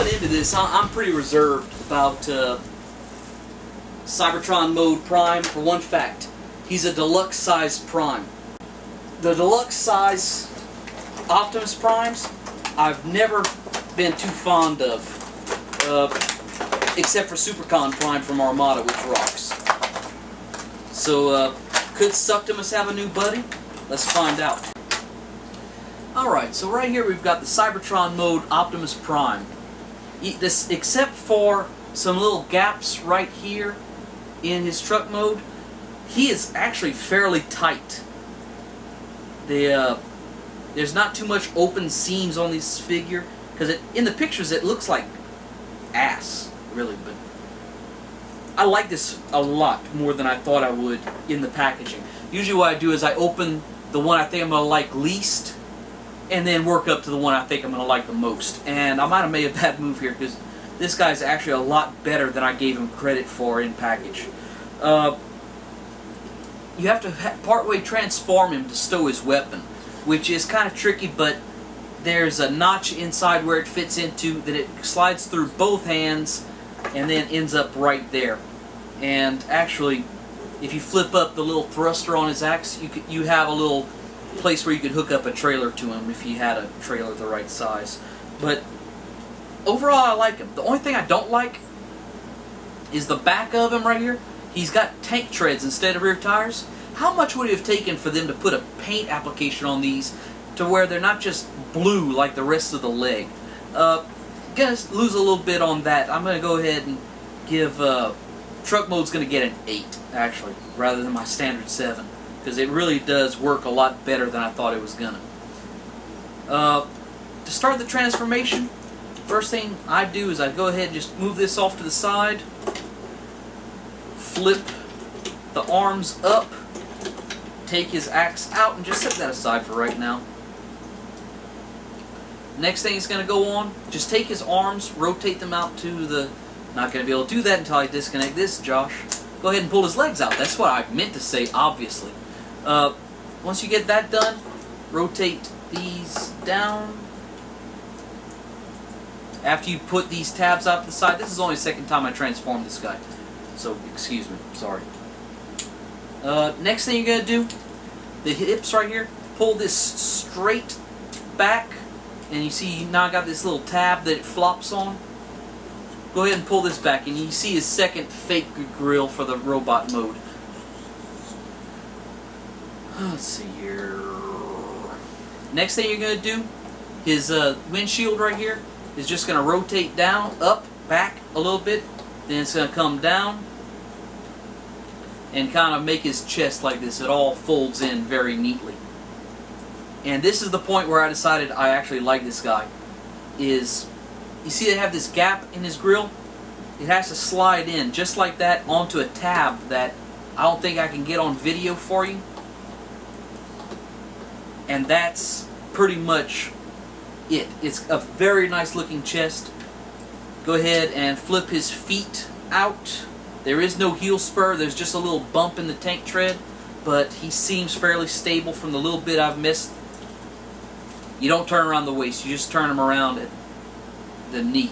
going into this, I'm pretty reserved about uh, Cybertron Mode Prime for one fact. He's a deluxe size Prime. The deluxe size Optimus Primes, I've never been too fond of. Uh, except for Supercon Prime from Armada, which rocks. So, uh, could Suctimus have a new buddy? Let's find out. Alright, so right here we've got the Cybertron mode Optimus Prime. This, except for some little gaps right here in his truck mode, he is actually fairly tight. The, uh, there's not too much open seams on this figure, because in the pictures it looks like ass, really, but I like this a lot more than I thought I would in the packaging. Usually what I do is I open the one I think I'm going to like least, and then work up to the one I think I'm going to like the most. And I might have made a bad move here because this guy's actually a lot better than I gave him credit for in package. Uh, you have to ha partway transform him to stow his weapon, which is kind of tricky, but there's a notch inside where it fits into that it slides through both hands and then ends up right there. And actually, if you flip up the little thruster on his axe, you, you have a little place where you could hook up a trailer to him if he had a trailer the right size. But overall, I like him. The only thing I don't like is the back of him right here. He's got tank treads instead of rear tires. How much would it have taken for them to put a paint application on these to where they're not just blue like the rest of the leg? Uh, gonna lose a little bit on that. I'm gonna go ahead and give uh, truck mode's gonna get an eight actually, rather than my standard seven because it really does work a lot better than I thought it was gonna. Uh, to start the transformation, first thing I do is I go ahead and just move this off to the side, flip the arms up, take his axe out, and just set that aside for right now. Next thing is going to go on, just take his arms, rotate them out to the... Not going to be able to do that until I disconnect this, Josh. Go ahead and pull his legs out. That's what I meant to say, obviously. Uh, once you get that done, rotate these down. After you put these tabs out the side, this is only the second time I transformed this guy. So, excuse me, sorry. Uh, next thing you're going to do, the hips right here, pull this straight back, and you see now I got this little tab that it flops on. Go ahead and pull this back, and you see his second fake grill for the robot mode. Let's see here. Next thing you're going to do, his uh, windshield right here is just going to rotate down, up, back a little bit. Then it's going to come down and kind of make his chest like this. It all folds in very neatly. And this is the point where I decided I actually like this guy. Is, you see they have this gap in his grill? It has to slide in just like that onto a tab that I don't think I can get on video for you and that's pretty much it. It's a very nice looking chest. Go ahead and flip his feet out. There is no heel spur, there's just a little bump in the tank tread, but he seems fairly stable from the little bit I've missed. You don't turn around the waist, you just turn him around at the knee.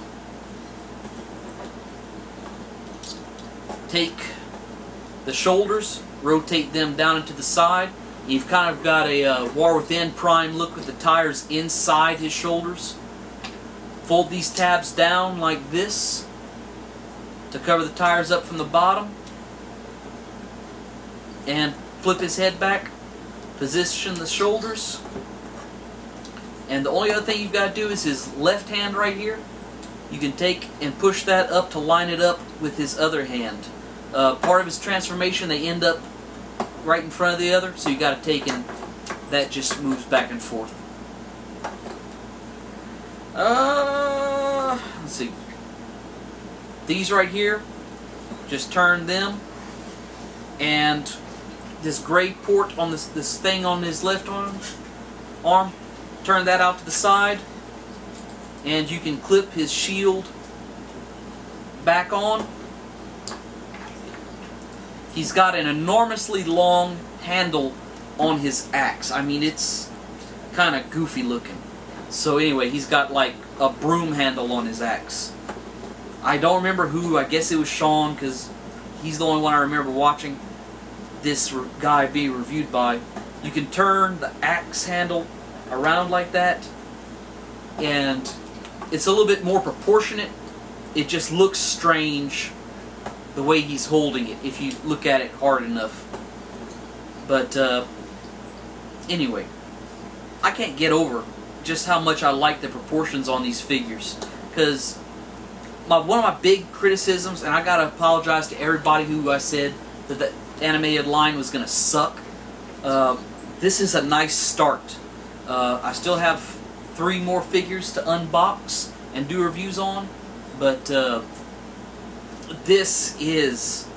Take the shoulders, rotate them down into the side, You've kind of got a uh, War Within Prime look with the tires inside his shoulders. Fold these tabs down like this to cover the tires up from the bottom. And flip his head back. Position the shoulders. And the only other thing you've got to do is his left hand right here. You can take and push that up to line it up with his other hand. Uh, part of his transformation, they end up right in front of the other, so you got to take and that just moves back and forth. Uh, let's see. These right here, just turn them, and this gray port on this this thing on his left arm, arm, turn that out to the side, and you can clip his shield back on He's got an enormously long handle on his axe. I mean, it's kind of goofy looking. So anyway, he's got like a broom handle on his axe. I don't remember who. I guess it was Sean because he's the only one I remember watching this guy be reviewed by. You can turn the axe handle around like that, and it's a little bit more proportionate. It just looks strange the way he's holding it if you look at it hard enough. But uh, anyway, I can't get over just how much I like the proportions on these figures because my one of my big criticisms, and I gotta apologize to everybody who I said that the animated line was gonna suck. Uh, this is a nice start. Uh, I still have three more figures to unbox and do reviews on, but uh, this is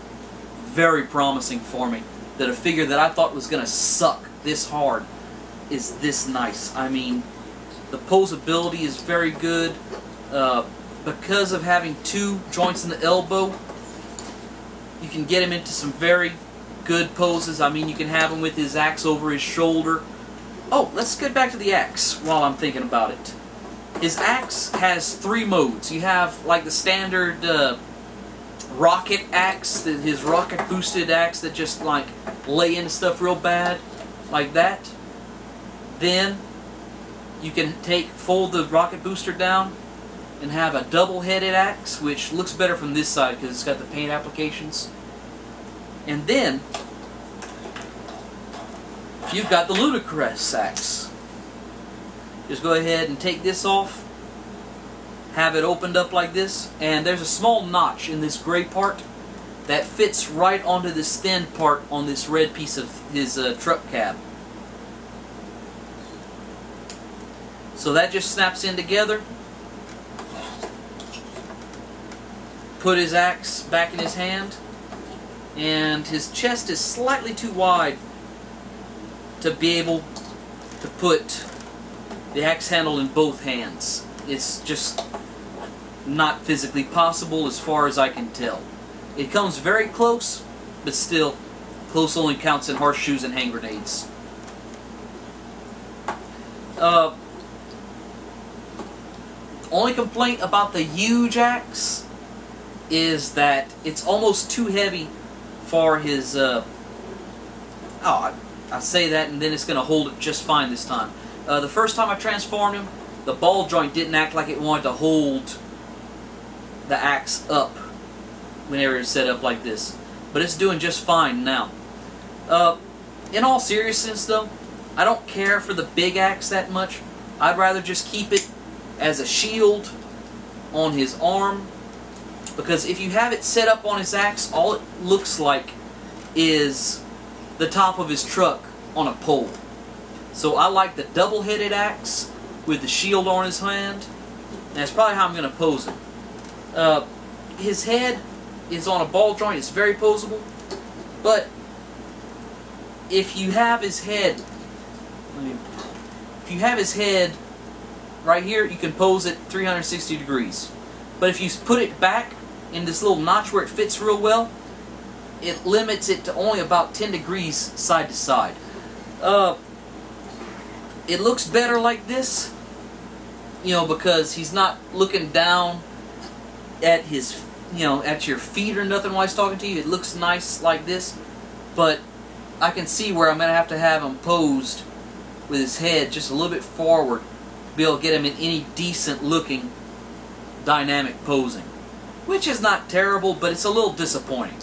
very promising for me. That a figure that I thought was gonna suck this hard is this nice. I mean, the posability is very good. Uh, because of having two joints in the elbow, you can get him into some very good poses. I mean, you can have him with his axe over his shoulder. Oh, let's get back to the axe while I'm thinking about it. His axe has three modes. You have like the standard uh, rocket axe, his rocket boosted axe that just like lay into stuff real bad, like that. Then you can take fold the rocket booster down and have a double-headed axe, which looks better from this side because it's got the paint applications. And then you've got the ludicrous axe. Just go ahead and take this off, have it opened up like this, and there's a small notch in this gray part that fits right onto this thin part on this red piece of his uh, truck cab. So that just snaps in together. Put his axe back in his hand. And his chest is slightly too wide to be able to put the axe handle in both hands. It's just not physically possible as far as I can tell. It comes very close, but still, close only counts in horseshoes and hand grenades. Uh, only complaint about the huge axe is that it's almost too heavy for his. Uh, oh, I, I say that and then it's going to hold it just fine this time. Uh, the first time I transformed him, the ball joint didn't act like it wanted to hold the axe up whenever it's set up like this. But it's doing just fine now. Uh, in all seriousness, though, I don't care for the big axe that much. I'd rather just keep it as a shield on his arm because if you have it set up on his axe, all it looks like is the top of his truck on a pole. So I like the double-headed axe with the shield on his hand. That's probably how I'm going to pose him. Uh, his head is on a ball joint. It's very posable. But if you have his head, if you have his head right here, you can pose it 360 degrees. But if you put it back in this little notch where it fits real well, it limits it to only about 10 degrees side to side. Uh, it looks better like this, you know, because he's not looking down at his, you know, at your feet or nothing while he's talking to you. It looks nice like this, but I can see where I'm going to have to have him posed with his head just a little bit forward to be able to get him in any decent looking dynamic posing. Which is not terrible, but it's a little disappointing.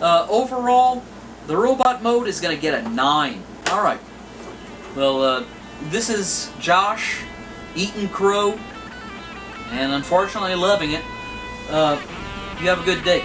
Uh, overall, the robot mode is going to get a 9. Alright. Well, uh, this is Josh, eating crow, and unfortunately loving it. Uh, you have a good day.